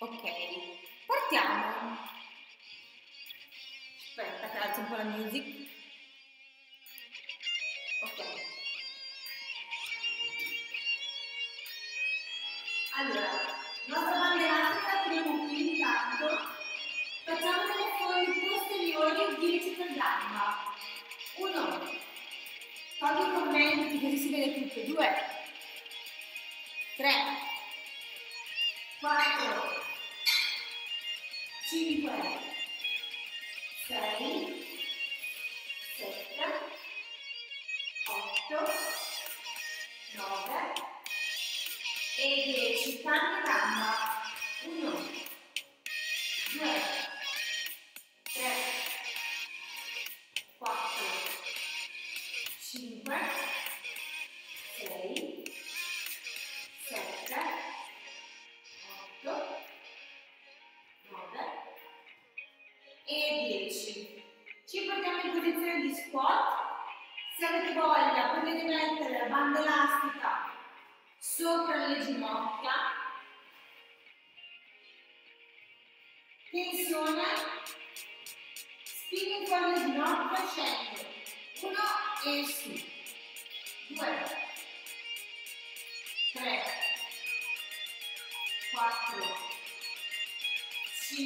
Ok, partiamo. Aspetta che alzo un po' la music. Ok. Allora, nostra banda elastica teniamo qui intanto. Facciamo delle foglie posteriori 10 per gamba. 1. Togli i commenti così si vede tutto. 2. 3. 4. 5. 6. 7. 8. 9 e 10. Cambio gamba. 1, 2,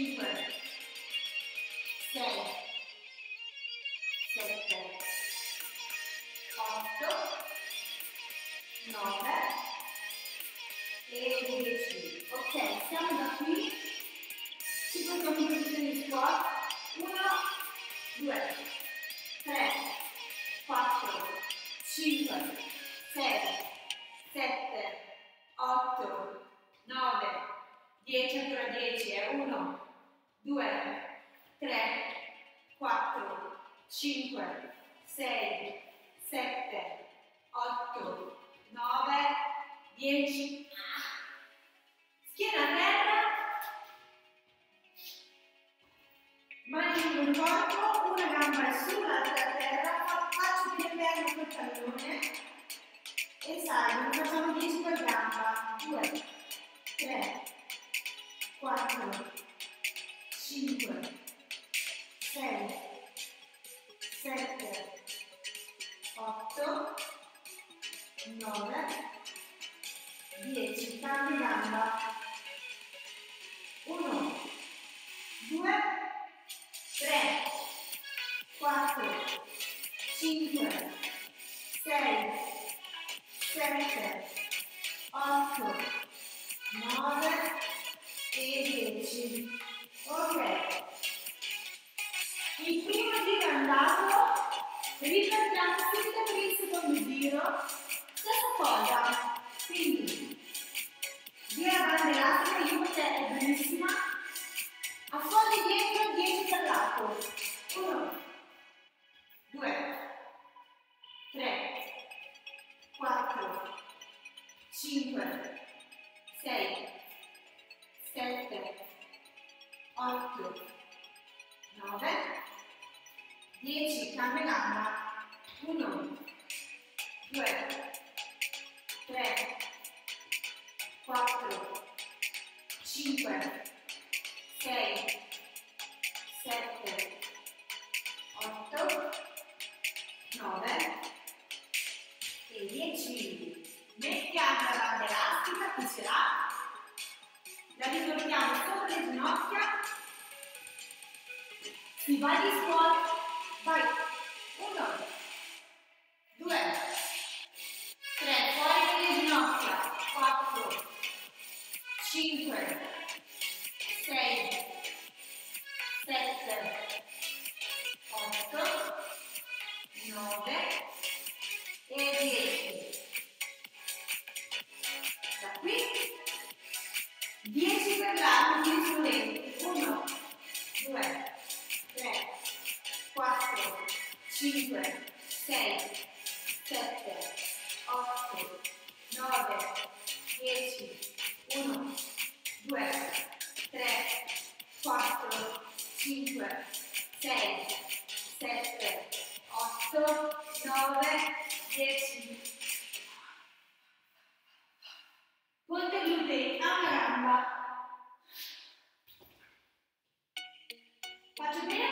cinque, sei, sette, otto, nove, e 10. Ok, siamo da qui. Ci portiamo in 5, 6, 7, 8, 9, 10. Schiena a terra. Mani sul corpo, una gamba è sull'altra a terra, faccio più interno col e salgo, facciamo 10 per gamba. 2, 3, 4, 5, 6, 7, 8, 9, 10, cambio gamba. 1, 2, 3, 4, 5, 6, 7, 8, Il primo giro è andato, ripartiamo subito per il secondo giro. Stessa cosa, quindi via la banda elastica, io per te è bellissima. Affondi dietro, 10 per lato. 1, 2, 3, 4, 5, 6, 7, 8, 9, 10, cambia gamba. 1, 2, 3, 4, 5, 6, 7, 8, 9 e 10. Mettiamo la banda elastica, qui ce l'ha. La riportiamo sopra le ginocchia. Si va di squat. Vai. 1, 2, 3, fuori dalle ginocchia. 4, 5, 6, 7, 5, 6, 7, 8, 9, 10, 1, 2, 3, 4, 5, 6, 7, 8, 9, 10. Ponte glutei a una gamba. Faccio bene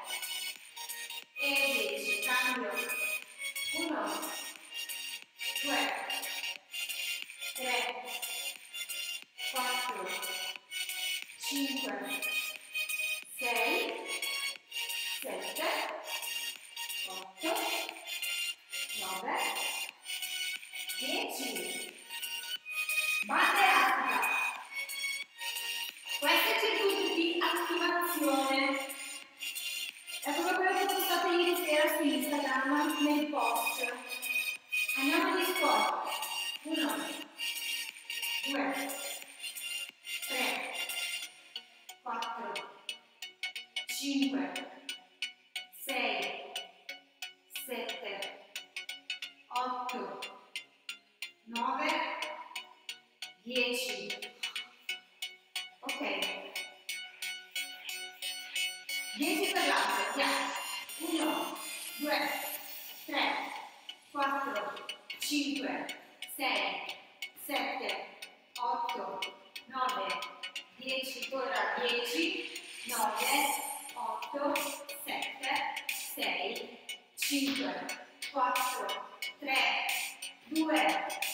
square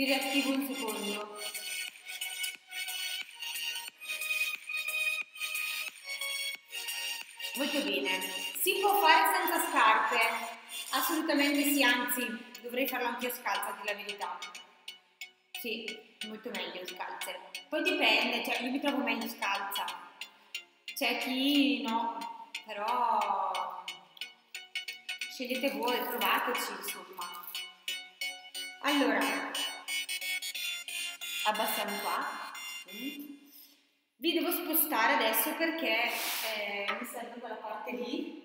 vi riattivo un secondo. Molto bene. Si può fare senza scarpe? Assolutamente sì, anzi, dovrei farlo anch'io scalza, di la verità. Sì, molto meglio scalze. Poi dipende, cioè io mi trovo meglio scalza. C'è chi no, però scegliete voi, provateci, insomma. Allora, abbassiamo qua. Vi devo spostare adesso perché eh, mi serve quella parte lì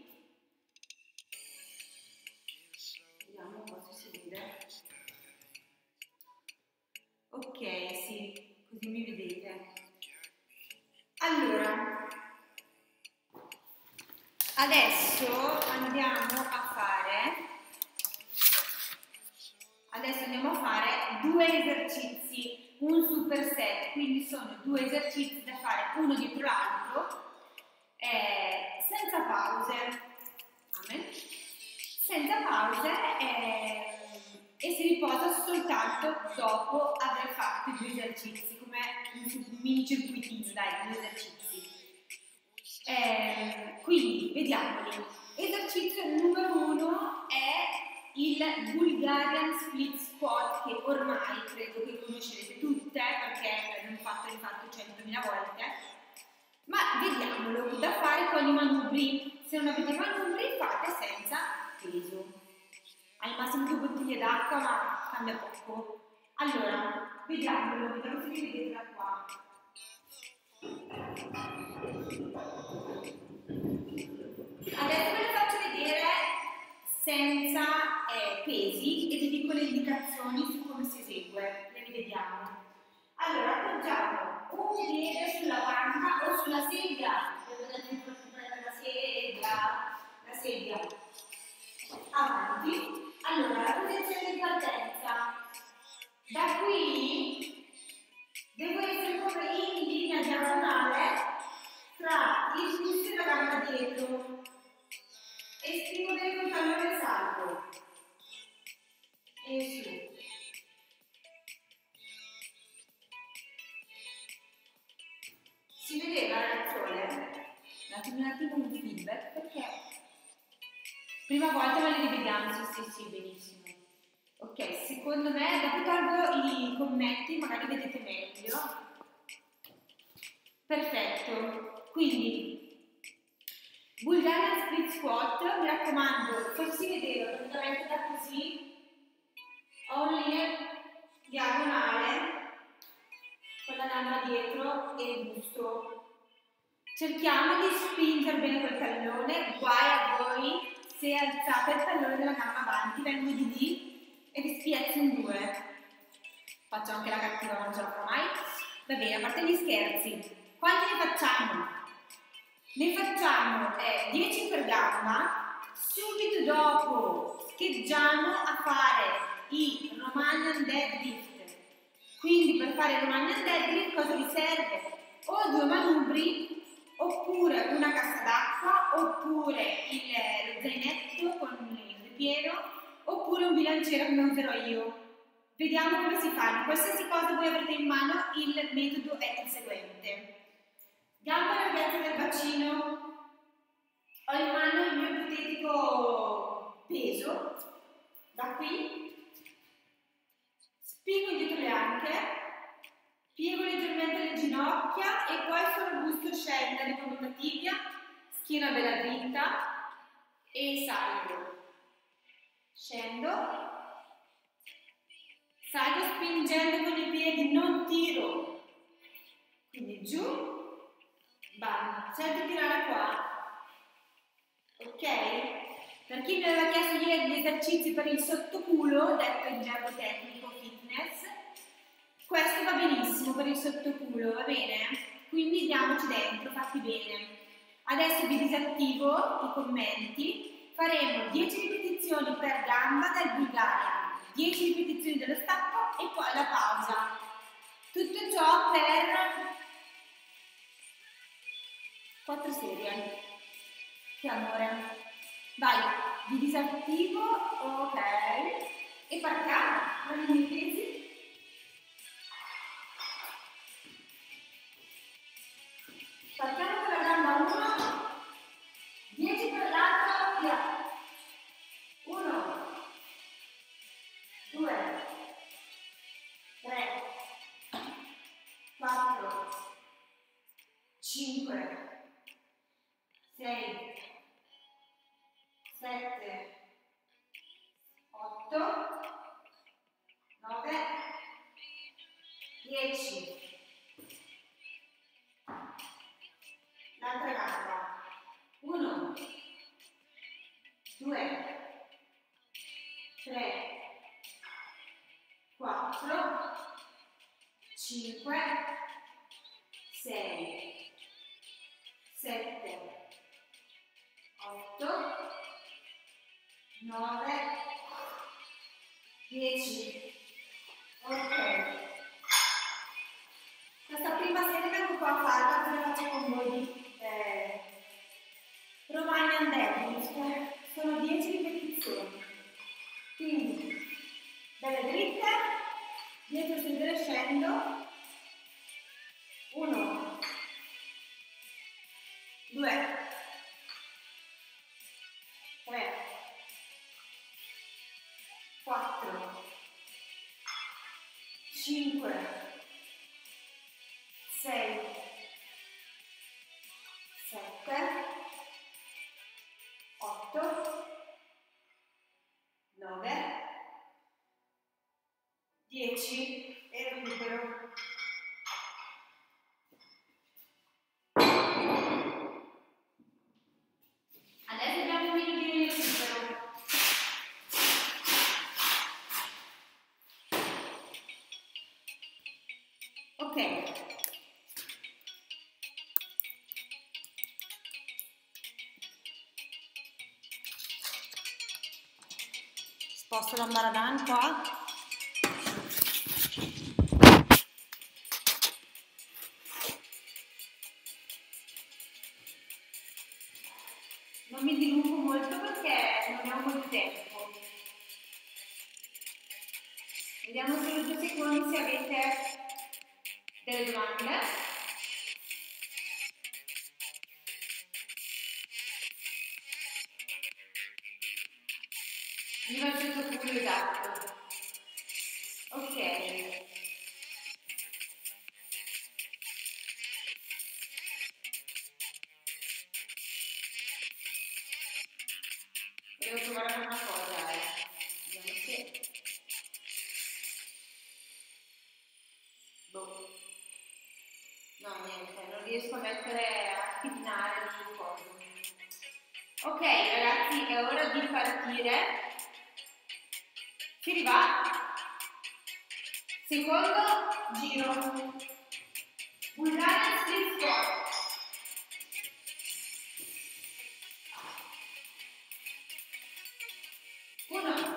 sono due esercizi da fare uno dietro l'altro, eh, senza pause. Amen. Senza pause eh, e si riposa soltanto dopo aver fatto i due esercizi, come un mini circuitino, dai, due esercizi. Eh, quindi, vediamoli. Esercizio numero uno è il Bulgarian Split Squat vediamolo da fare con i manubri se non avete manubri fate senza peso. Al massimo due bottiglie d'acqua ma cambia poco. Allora vediamolo vediamo se vi vedete da qua. Adesso ve lo faccio vedere senza eh, pesi Romanian deadlift. Quindi per fare il Romanian deadlift cosa vi serve? O due manubri, oppure una cassa d'acqua, oppure il, lo zainetto con il ripieno, oppure un bilanciere come userò io. Vediamo come si fa. qualsiasi cosa voi avrete in mano, il metodo è il seguente. Gamba larghezza del bacino. Ho in mano il mio ipotetico peso, da qui Spingo indietro le anche, piego leggermente le ginocchia e poi sul busto scendo, ripongo la tibia, schiena bella dritta e salgo. Scendo, salgo spingendo con i piedi, non tiro. Quindi giù, bam, sento tirare qua. Ok? Per chi mi aveva chiesto ieri gli esercizi per il sottoculo, detto in gergo tecnico fitness, questo va benissimo per il sottoculo, va bene? Quindi diamoci dentro, fatti bene. Adesso vi disattivo i commenti, faremo 10 ripetizioni per gamba dal Bulgaria, 10 ripetizioni dello stacco e poi la pausa. Tutto ciò per 4 serie. Che amore. Vai, vi disattivo, ok, e partiamo, non mi pesi. Partiamo con la 5, 6, 7, 8, 9, 10, Ramadan fast Ok ragazzi, è ora di partire. Si va. Secondo giro. Bulgarian split squat. Uno.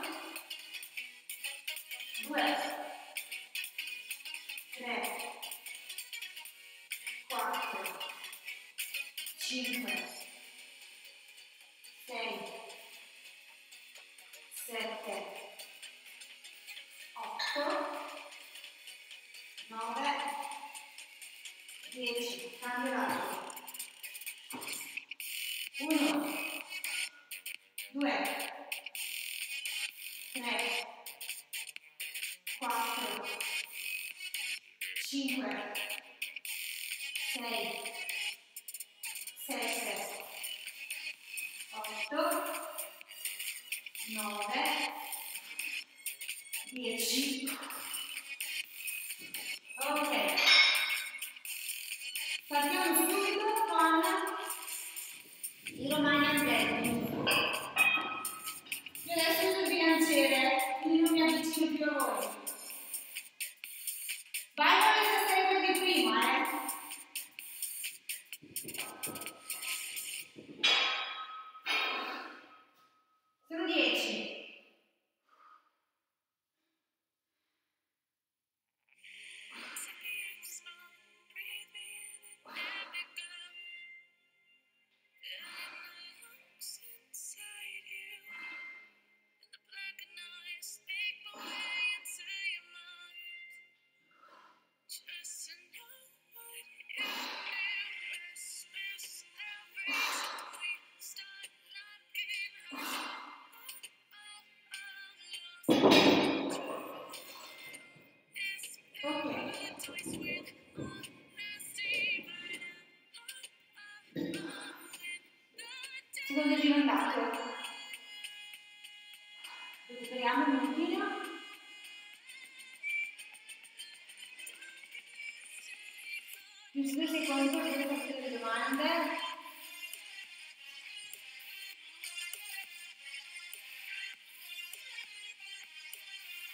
due secondi per fare le domande.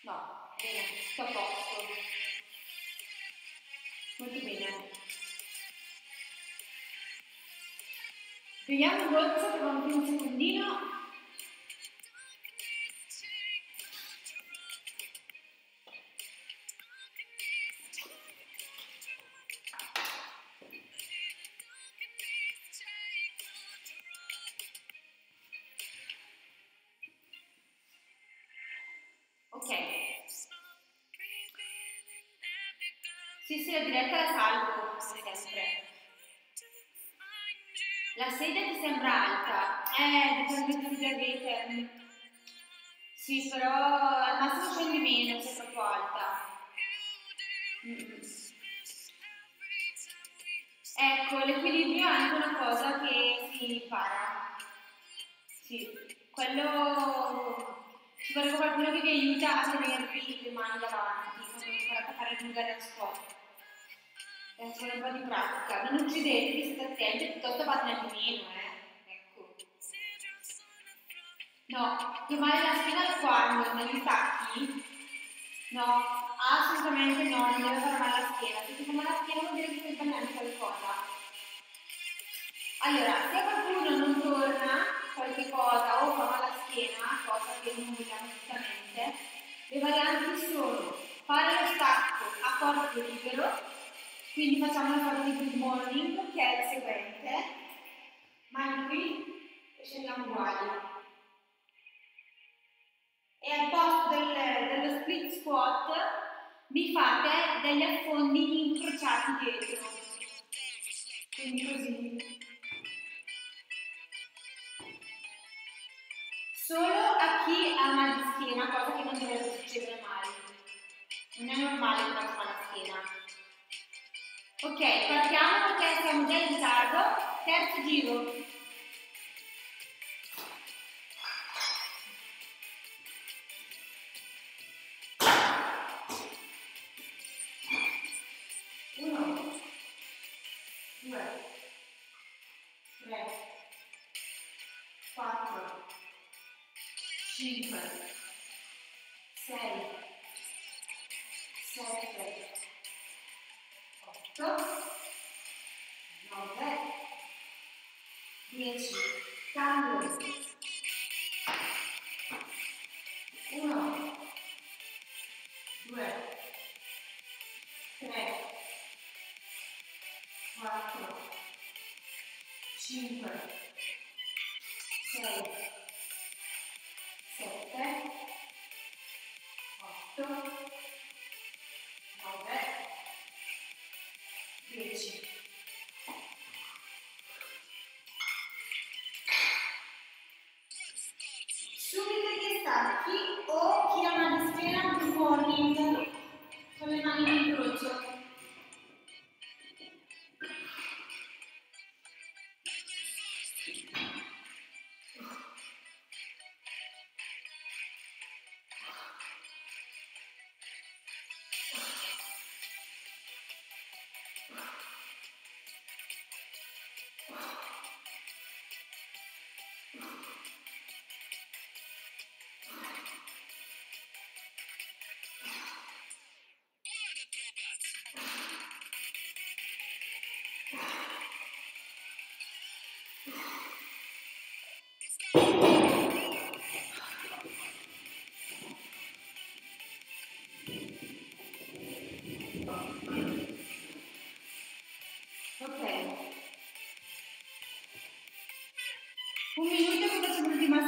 No, bene, sto a posto. Molto bene. Chiudiamo il bolso per un secondino Sì, sì, la diretta la salvo, sempre. La sedia ti sembra alta? Eh, dipende da che avete. Sì, però al massimo scendi meno se è troppo alta. Mm. Ecco, l'equilibrio è anche una cosa che si impara. Sì, quello ci vuole qualcuno che vi aiuta a tenervi le mani davanti, fare il da sport. Deve essere un po' di pratica. Non uccidetevi, state attenti, piuttosto fate anche meno, eh. Ecco. No, domani la schiena al quando, negli stacchi? No, assolutamente no, non deve fare male la schiena. Se ti fa male la schiena vuol dire che stai sbagliando qualcosa. Allora, se qualcuno non torna qualche cosa o fa male la schiena, cosa che non vogliamo assolutamente, le varianti sono fare lo stacco a corpo libero quindi facciamo la fase di good morning che è il seguente. Mani qui e scendiamo uguali. E al posto del, dello split squat mi fate degli affondi incrociati dietro. Quindi così. Solo a chi ha mal di schiena, cosa che non dovrebbe succedere mai. Non è normale male la schiena. Ok, partiamo perché siamo già in ritardo. Terzo giro.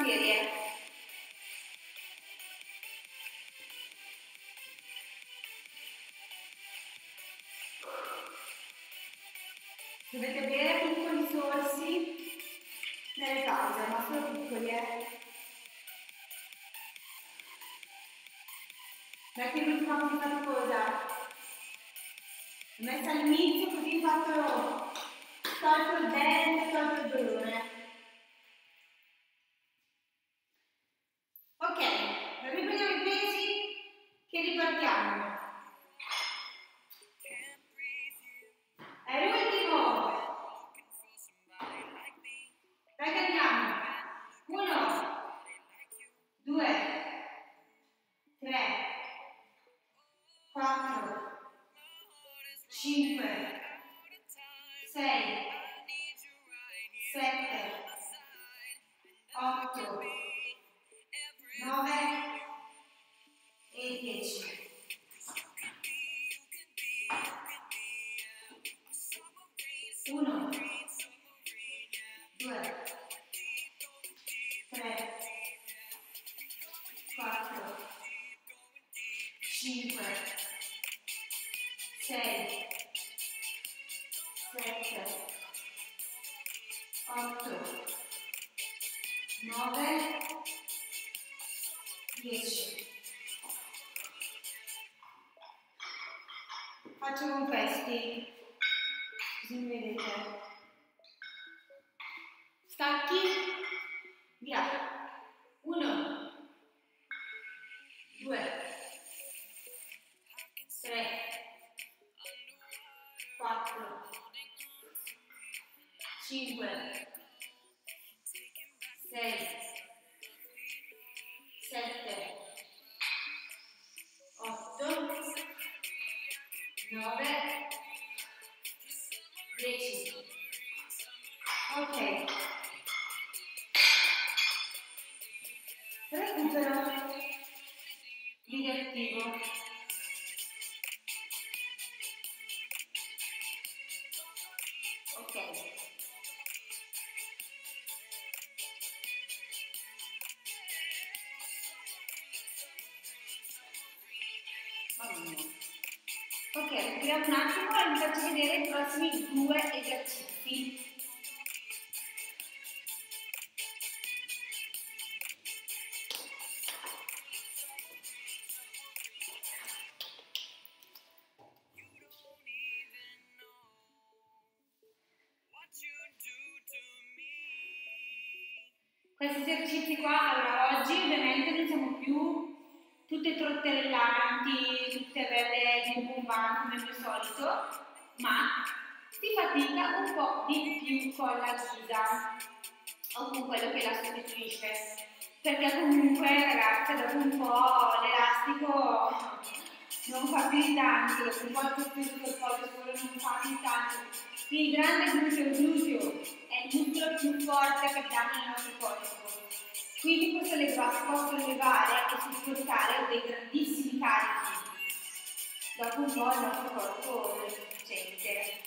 L'ultima serie. Dovete avere piccoli sorsi nelle pause, ma solo piccoli, eh. Metti l'ultima cosa 5, 6, 7, 8, 9 e 10. Uno. 6. Ok, respiriamo un attimo e vi faccio vedere i prossimi due esercizi. Quindi questo leva- posso levare e supportare dei grandissimi carichi. Dopo un po' il nostro corpo non è sufficiente.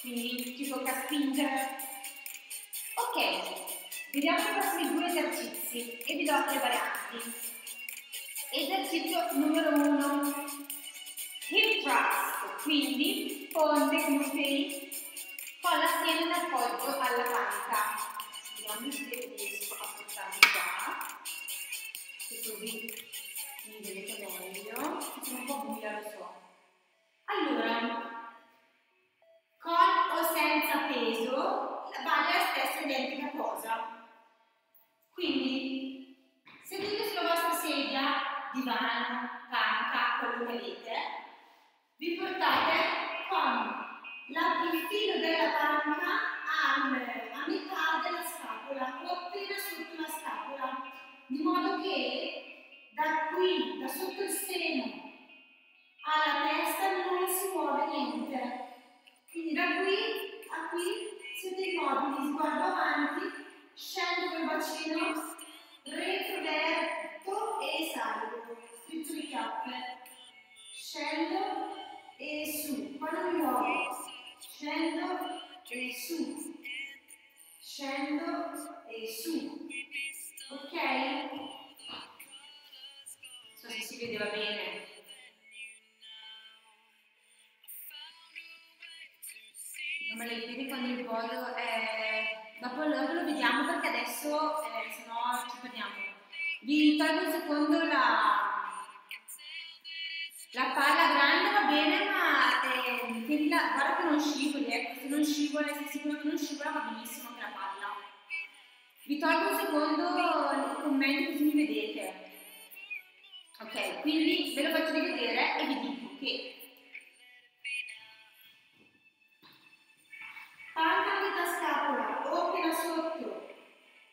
Quindi ci tocca spingere. Ok, vediamo i prossimi due esercizi e vi do le varianti. Esercizio numero uno, hip thrust, quindi ponte glutei con la schiena in appoggio alla pancia. Vediamo se riesco a portarmi qua, che così mi vedete meglio. Sono un po' buia, lo Vi tolgo un secondo i commenti così mi vedete. Ok, quindi ve lo faccio rivedere e vi dico che panca a metà scapola o appena sotto,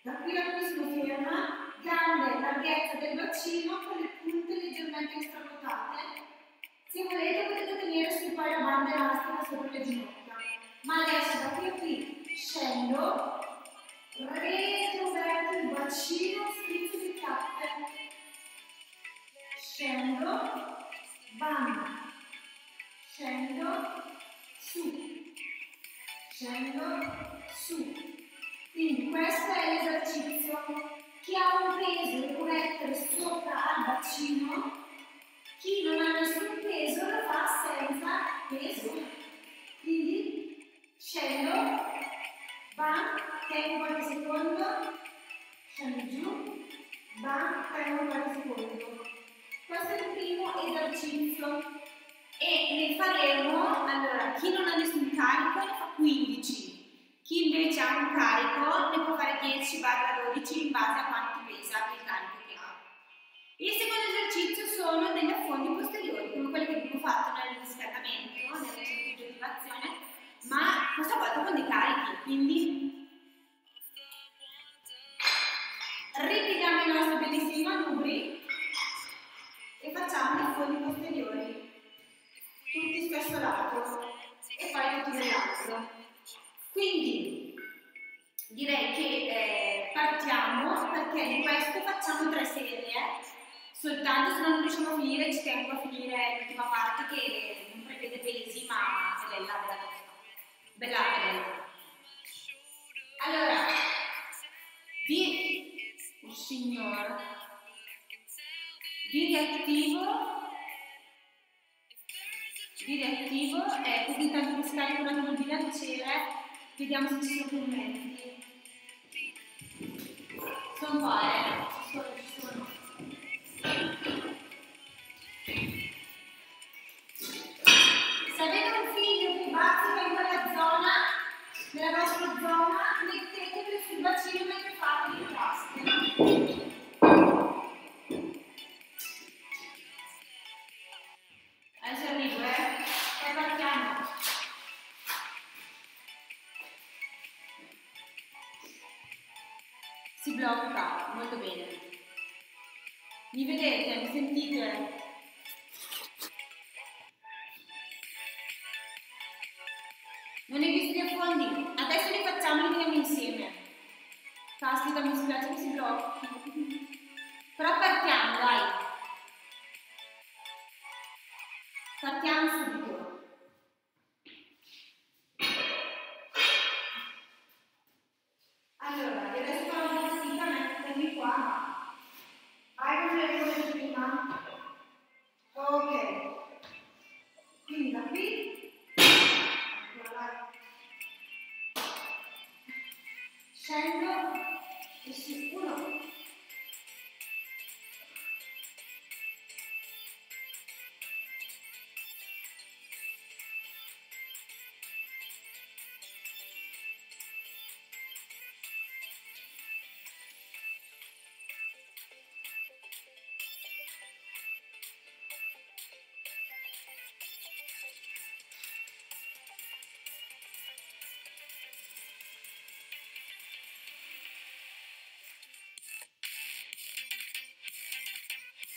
da qui a qui sono ferma, grande larghezza del bacino con le punte leggermente estrapotate. Se volete potete tenere su poi la banda elastica sopra le ginocchia. Ma adesso da qui a qui scendo, retroverto il bacino, sprizzo di tappe, scendo, bam, scendo, su, scendo, su. Quindi questo è l'esercizio. Chi ha un peso lo può mettere al bacino, chi non ha nessun peso lo fa senza peso. Quindi scendo, bam, scendi giù, va, fermo qualche secondo. Questo è il primo esercizio e ne faremo, allora, chi non ha nessun carico ne fa 15, chi invece ha un carico ne può fare 10-12 in base a quanti pesa il carico che ha. Il secondo esercizio sono degli affondi posteriori, come quelli che abbiamo fatto nel riscaldamento, nel centro di attivazione, ma questa volta con dei carichi, quindi ripetiamo i nostri bellissimi manubri e facciamo gli affondi posteriori tutti stesso lato e poi tutti dall'altro. Quindi direi che eh, partiamo perché di questo facciamo tre serie, soltanto se non riusciamo a finire ci tengo a finire l'ultima parte che non prevede pesi ma è bella, bella tosta. Bella, bella. Allora, signor, vi riattivo di reattivo e così intanto che scarico un attimo il bilanciere vediamo se ci sono commenti sono qua eh. Ci sono se avete un figlio che bazzica in quella zona nella vostra zona mettetelo sul bacino mentre fate Mi vedete? Mi sentite? Non hai visto gli affondi? Adesso li facciamo e li vediamo insieme. Caspita, mi spiace che si blocchi. Però partiamo, dai. Partiamo subito.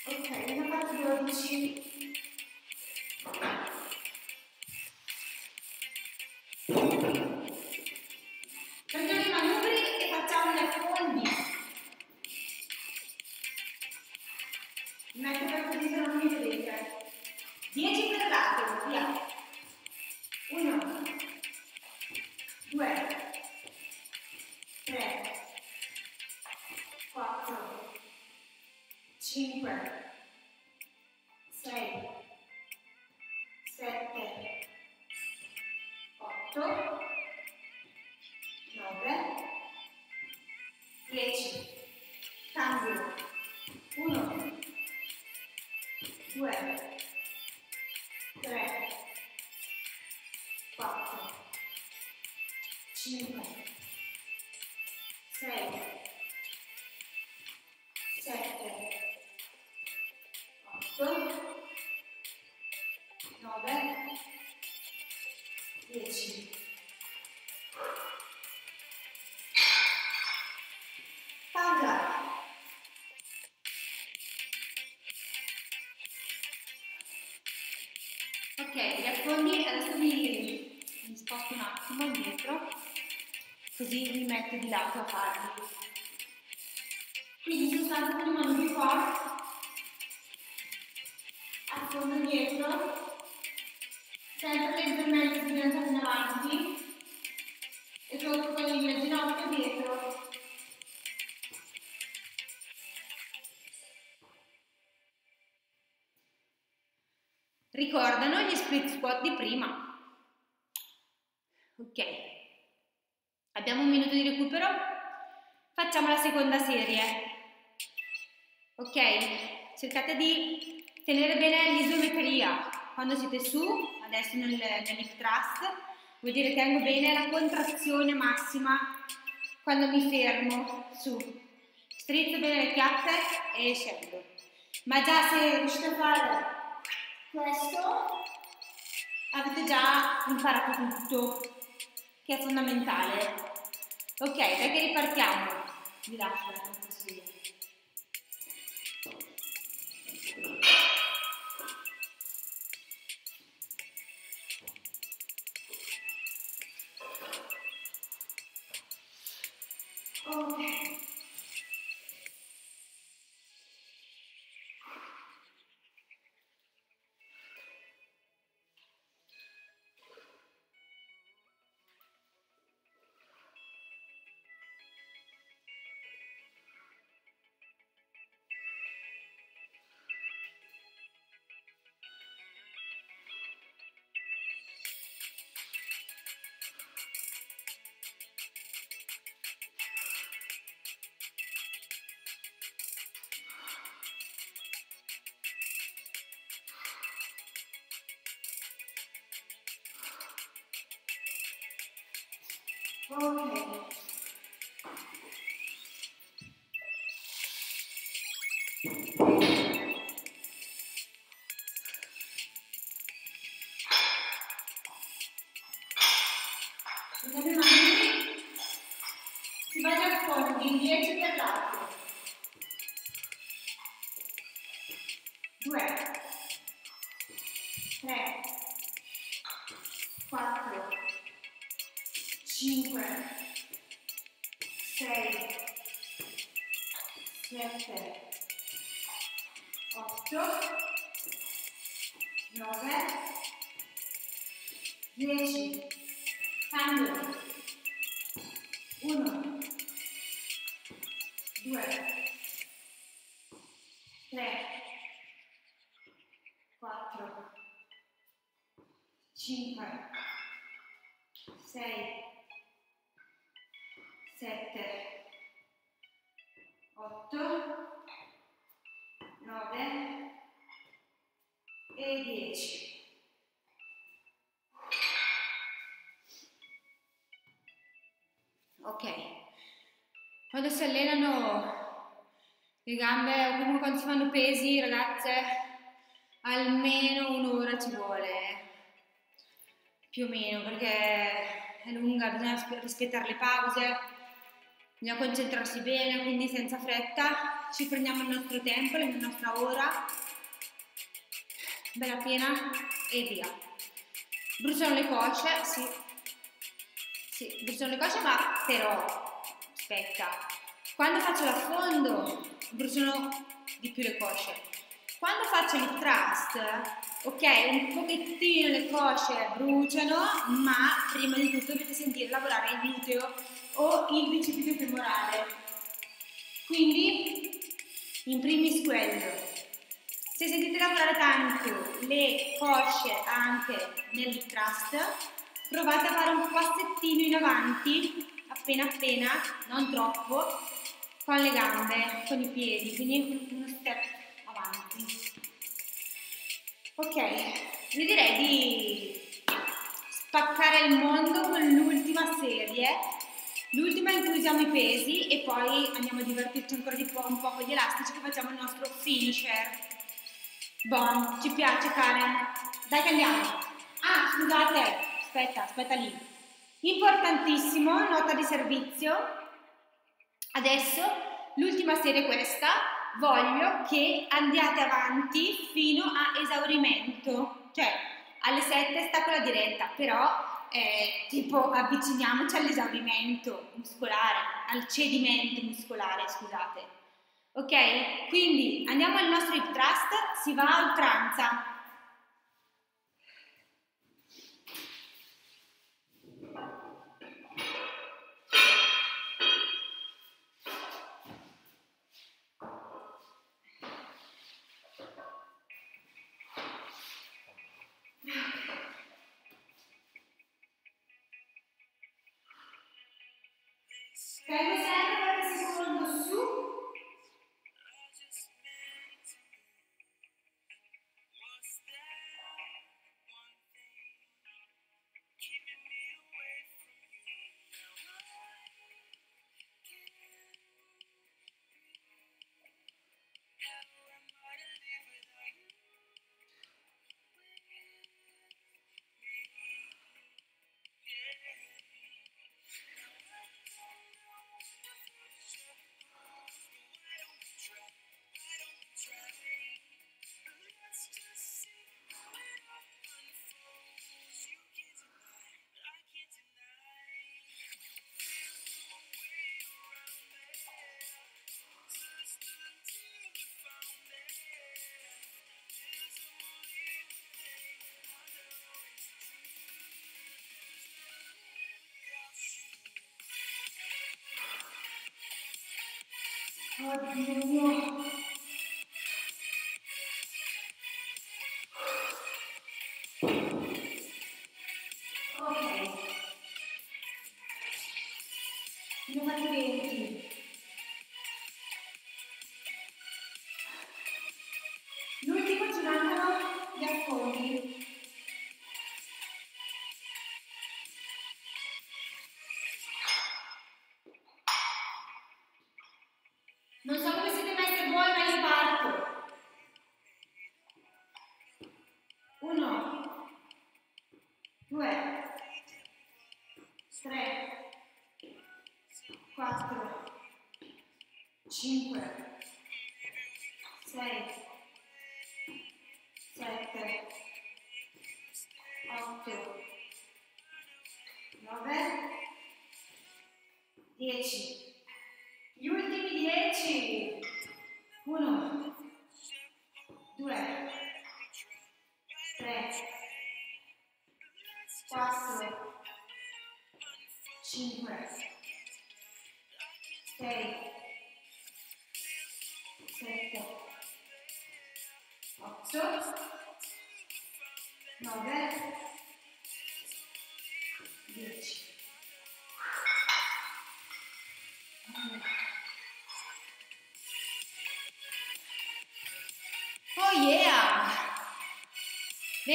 Ok, ne ho fatto 12. Prendiamo Ok, gli affondi adesso mi, mi sposto un attimo indietro, così mi metto di lato a farli. Quindi in sostanza con mani di qua, affondo dietro, sempre leggermente sbilanciato in avanti adesso nel, nell'hip thrust, vuol dire tengo bene la contrazione massima quando mi fermo su. Strizzo bene le chiappe e scendo. Ma già se riuscite a fare questo, avete già imparato tutto, che è fondamentale. Ok, dai che ripartiamo. Vi lascio Con le mani si va già a fondo, in 10 per l'altro. 2 3 4 5 6 7 8 9 10 cambio le gambe o comunque quando si fanno pesi ragazze almeno un'ora ci vuole. Più o meno perché è lunga bisogna rispettare le pause bisogna concentrarsi bene quindi senza fretta ci prendiamo il nostro tempo la nostra ora. Bella piena e via. Bruciano le cosce sì. Sì bruciano le cosce ma però aspetta. Quando faccio l'affondo bruciano di più le cosce. Quando faccio il thrust ok un pochettino le cosce bruciano ma prima di tutto dovete sentire lavorare il gluteo o il bicipite femorale. Quindi in primis quello. Se sentite lavorare tanto le cosce anche nel thrust provate a fare un passettino in avanti appena appena non troppo con le gambe con i piedi quindi uno step avanti. Ok io direi di spaccare il mondo con l'ultima serie. L'ultima in cui usiamo i pesi e poi andiamo a divertirci ancora di po', un po' con gli elastici che facciamo il nostro finisher. Buon ci piace Karen dai che andiamo. Ah scusate aspetta aspetta lì. Importantissimo nota di servizio adesso l'ultima serie è questa voglio che andiate avanti fino a esaurimento, cioè alle 7 sta quella diretta, però eh, tipo avviciniamoci all'esaurimento muscolare, al cedimento muscolare, scusate. Ok? Quindi andiamo al nostro hip thrust, si va a oltranza. azul? Oddio. Ok. Ne ho fatti 20. Gli affondi.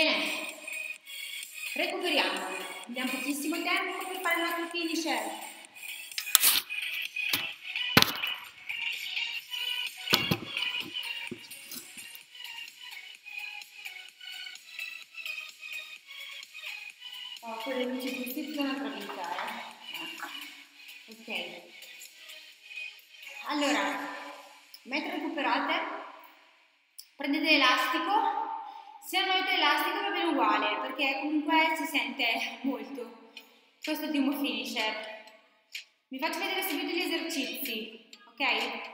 Bene, recuperiamo, abbiamo pochissimo tempo per fare l'altro finisher. Oh, quelle luci giustizie sono attraversate. Eh? Ok. Allora, mentre recuperate, prendete l'elastico se a notte elastica va bene uguale, perché comunque si sente molto. Questo è il primo finisher. Vi faccio vedere subito gli esercizi, ok?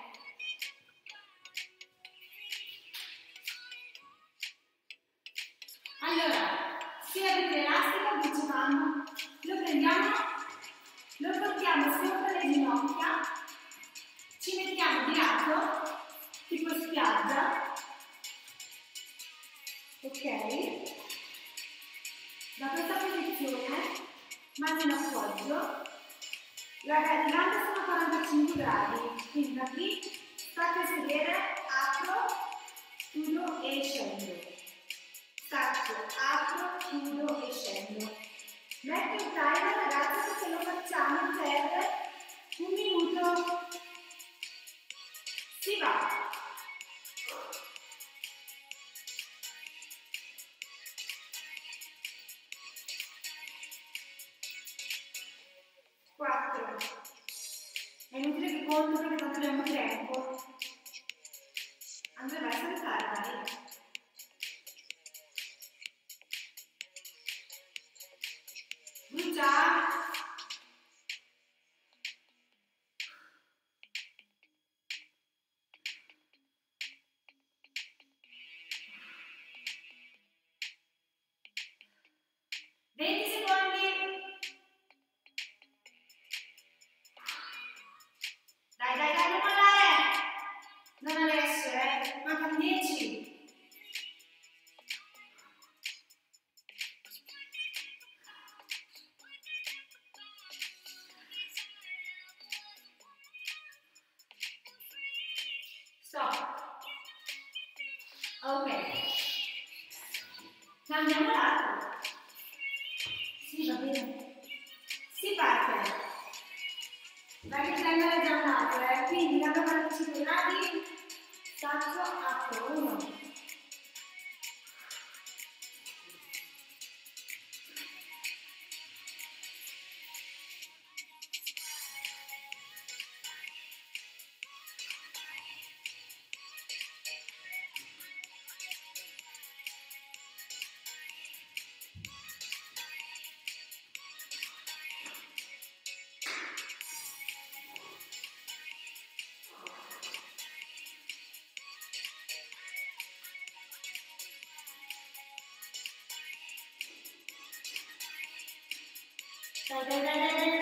Thank you.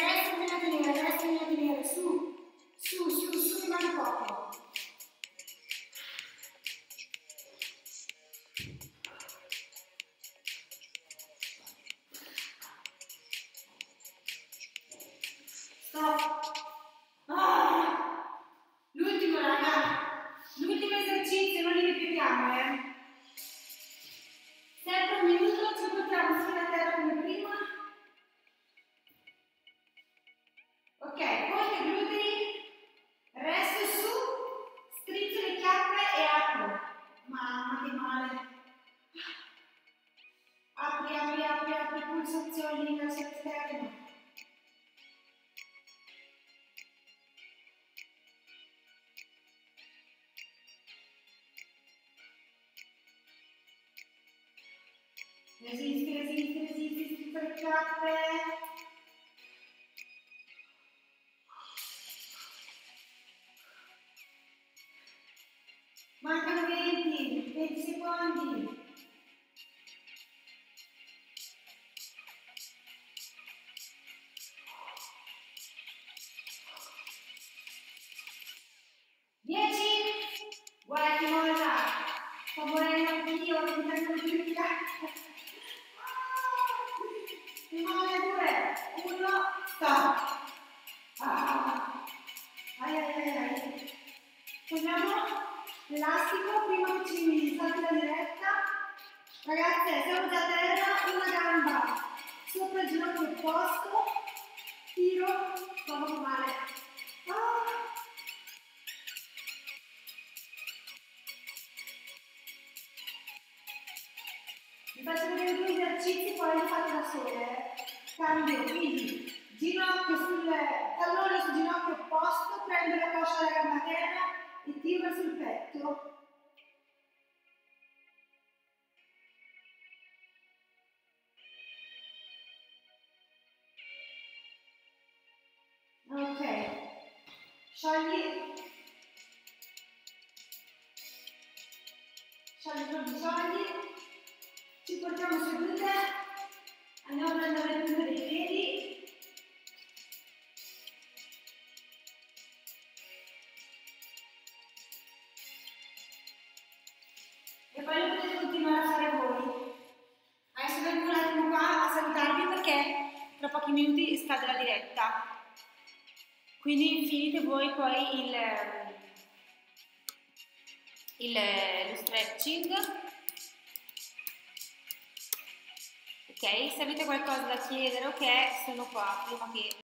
Stop. Ah. Ai ai ai ai. Togliamo l'elastico prima che ci salti la diretta. Ragazze, siamo già a terra, una gamba sopra il ginocchio opposto, tiro, provo male. Ah. Vi faccio vedere due esercizi, poi li fate da sole. Cambio, quindi ginocchio sul tallone sul ginocchio opposto, prendo la coscia della gamba terra e tiro il petto. Poi il, il, lo stretching. Ok, se avete qualcosa da chiedere, ok, sono qua prima che